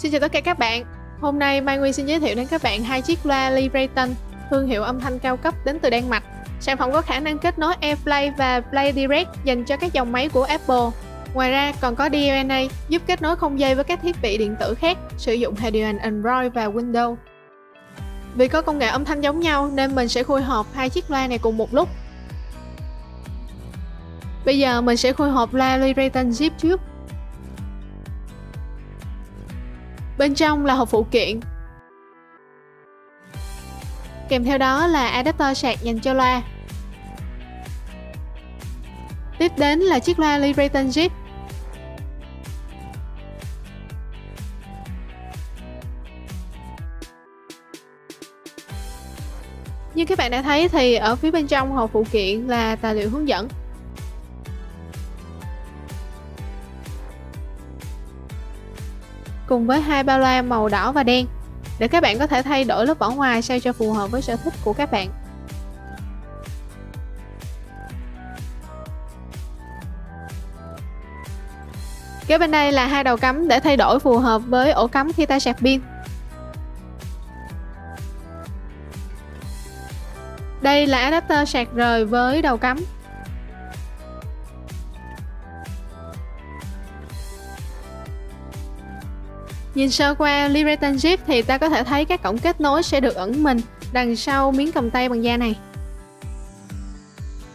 Xin chào tất cả các bạn. Hôm nay Mai Nguyên xin giới thiệu đến các bạn hai chiếc loa Lee Brayton, thương hiệu âm thanh cao cấp đến từ Đan Mạch. Sản phẩm có khả năng kết nối AirPlay và Play Direct dành cho các dòng máy của Apple. Ngoài ra còn có DNA giúp kết nối không dây với các thiết bị điện tử khác sử dụng hệ điều hành Android và Windows. Vì có công nghệ âm thanh giống nhau nên mình sẽ khui hộp hai chiếc loa này cùng một lúc. Bây giờ mình sẽ khui hộp loa Lee Brayton Zip trước. Bên trong là hộp phụ kiện. Kèm theo đó là adapter sạc dành cho loa. Tiếp đến là chiếc loa Libreton Jeep. Như các bạn đã thấy thì ở phía bên trong hộp phụ kiện là tài liệu hướng dẫn cùng với hai ba loa màu đỏ và đen, để các bạn có thể thay đổi lớp vỏ ngoài sao cho phù hợp với sở thích của các bạn. Kế bên đây là hai đầu cắm để thay đổi phù hợp với ổ cắm khi ta sạc pin. Đây là adapter sạc rời với đầu cắm Nhìn sơ qua Libreton Zip thì ta có thể thấy các cổng kết nối sẽ được ẩn mình đằng sau miếng cầm tay bằng da này.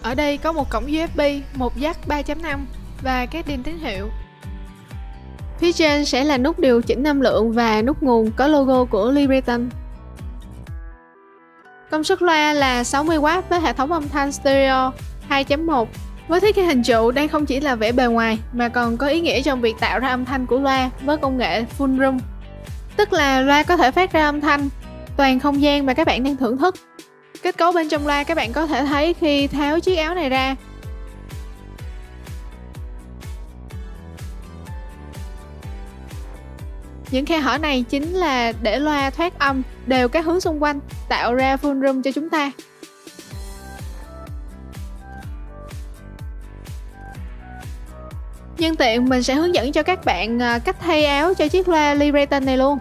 Ở đây có một cổng USB, một jack 3.5 và các đinh tín hiệu. Phía trên sẽ là nút điều chỉnh âm lượng và nút nguồn có logo của Libreton. Công suất loa là 60W với hệ thống âm thanh stereo 2.1 với thiết kế hình trụ, đây không chỉ là vẻ bề ngoài mà còn có ý nghĩa trong việc tạo ra âm thanh của loa với công nghệ full room. Tức là loa có thể phát ra âm thanh toàn không gian mà các bạn đang thưởng thức. Kết cấu bên trong loa các bạn có thể thấy khi tháo chiếc áo này ra. Những khe hở này chính là để loa thoát âm đều các hướng xung quanh, tạo ra full room cho chúng ta. Nhân tiện, mình sẽ hướng dẫn cho các bạn à, cách thay áo cho chiếc loa Lee này luôn.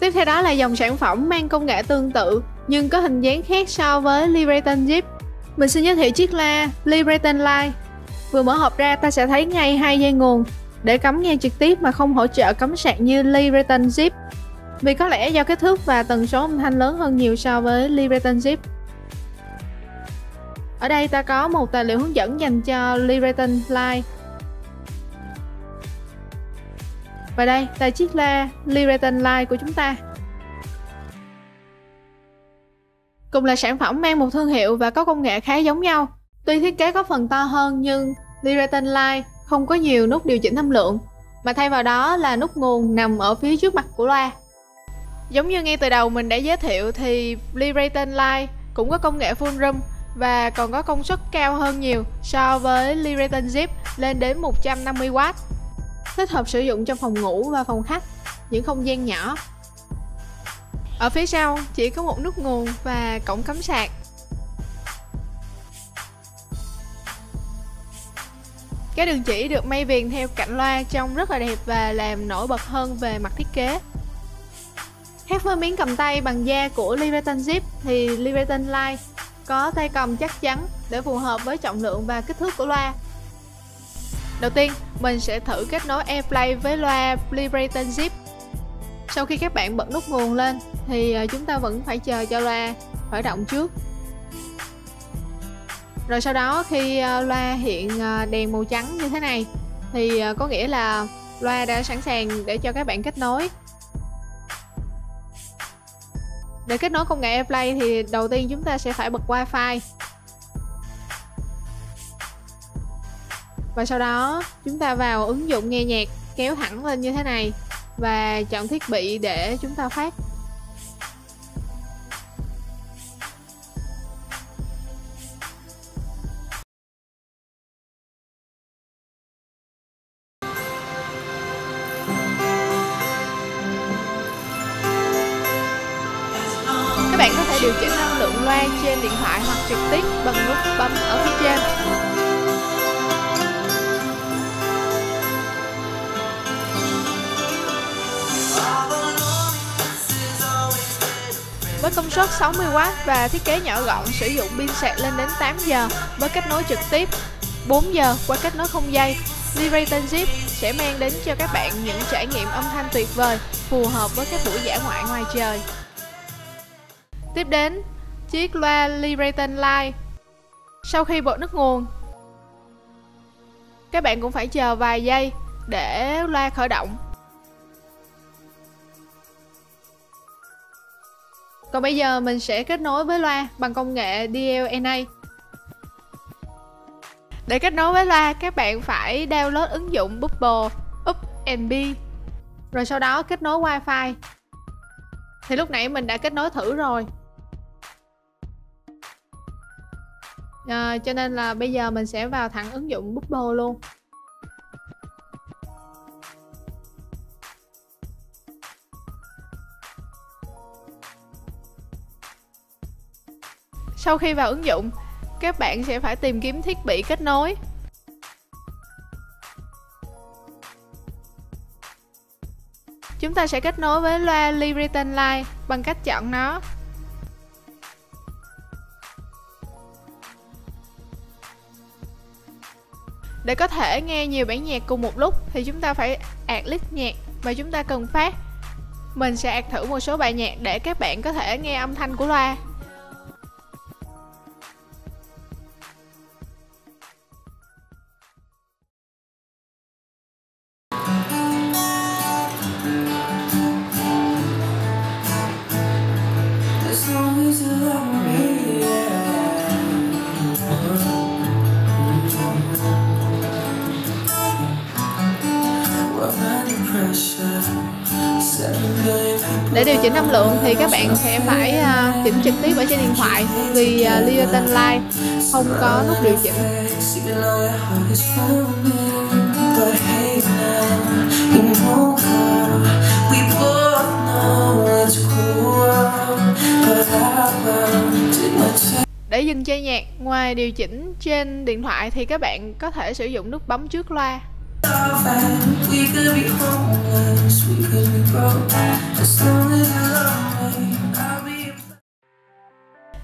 Tiếp theo đó là dòng sản phẩm mang công nghệ tương tự, nhưng có hình dáng khác so với Libreton Jeep. Mình xin giới thiệu chiếc la Libreton Lite. Vừa mở hộp ra, ta sẽ thấy ngay hai dây nguồn để cắm nghe trực tiếp mà không hỗ trợ cắm sạc như Libreton Jeep. Vì có lẽ do kích thước và tần số âm thanh lớn hơn nhiều so với Libreton Jeep. Ở đây ta có một tài liệu hướng dẫn dành cho Libreton Lite Và đây là chiếc loa Lyreton Live của chúng ta. Cùng là sản phẩm mang một thương hiệu và có công nghệ khá giống nhau. Tuy thiết kế có phần to hơn nhưng Lyreton Live không có nhiều nút điều chỉnh âm lượng, mà thay vào đó là nút nguồn nằm ở phía trước mặt của loa. Giống như ngay từ đầu mình đã giới thiệu thì Lyreton Live cũng có công nghệ full room và còn có công suất cao hơn nhiều so với Lyreton Zip lên đến 150W thích hợp sử dụng trong phòng ngủ và phòng khách, những không gian nhỏ. Ở phía sau chỉ có một nút nguồn và cổng cắm sạc. Cái đường chỉ được may viền theo cạnh loa trông rất là đẹp và làm nổi bật hơn về mặt thiết kế. Khác với miếng cầm tay bằng da của Liberton Zip thì Liberton Lite có tay cầm chắc chắn để phù hợp với trọng lượng và kích thước của loa Đầu tiên, mình sẽ thử kết nối AirPlay với loa Vibraton Zip. Sau khi các bạn bật nút nguồn lên thì à, chúng ta vẫn phải chờ cho loa khởi động trước. Rồi sau đó khi à, loa hiện à, đèn màu trắng như thế này thì có nghĩa là loa đã sẵn sàng để cho các bạn kết nối. Để kết nối công nghệ AirPlay thì đầu tiên chúng ta sẽ phải bật Wi-Fi và sau đó, chúng ta vào ứng dụng nghe nhạc kéo thẳng lên như thế này và chọn thiết bị để chúng ta phát Các bạn có thể điều chỉnh năng lượng loa trên điện thoại hoặc trực tiếp bằng nút bấm ở phía trên. Với công suất 60W và thiết kế nhỏ gọn sử dụng pin sạc lên đến 8 giờ với kết nối trực tiếp 4 giờ qua kết nối không dây Liberator Zip sẽ mang đến cho các bạn những trải nghiệm âm thanh tuyệt vời phù hợp với các buổi dã ngoại ngoài trời. Tiếp đến, chiếc loa Liberator Live. Sau khi bật nước nguồn, các bạn cũng phải chờ vài giây để loa khởi động. Còn bây giờ mình sẽ kết nối với loa bằng công nghệ DLNA. Để kết nối với loa, các bạn phải download ứng dụng Bubble Up and rồi sau đó kết nối Wi-Fi. Thì lúc nãy mình đã kết nối thử rồi. À, cho nên là bây giờ mình sẽ vào thẳng ứng dụng Bubble luôn. Sau khi vào ứng dụng, các bạn sẽ phải tìm kiếm thiết bị kết nối. Chúng ta sẽ kết nối với loa Libreton Line bằng cách chọn nó. Để có thể nghe nhiều bản nhạc cùng một lúc thì chúng ta phải ạt list nhạc và chúng ta cần phát. Mình sẽ ạt thử một số bài nhạc để các bạn có thể nghe âm thanh của loa. Để điều chỉnh âm lượng thì các bạn sẽ phải uh, chỉnh trực tiếp ở trên điện thoại vì à, uh, Leoton Live không có nút điều chỉnh. Để dừng chơi nhạc ngoài điều chỉnh trên điện thoại thì các bạn có thể sử dụng nút bấm trước loa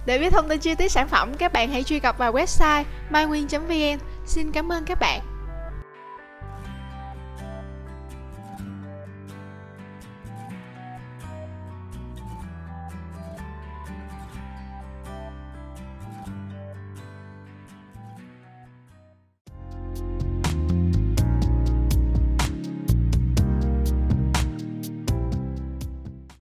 để biết thông tin chi tiết sản phẩm, các bạn hãy truy cập vào website mynguyên.vn. Xin cảm ơn các bạn.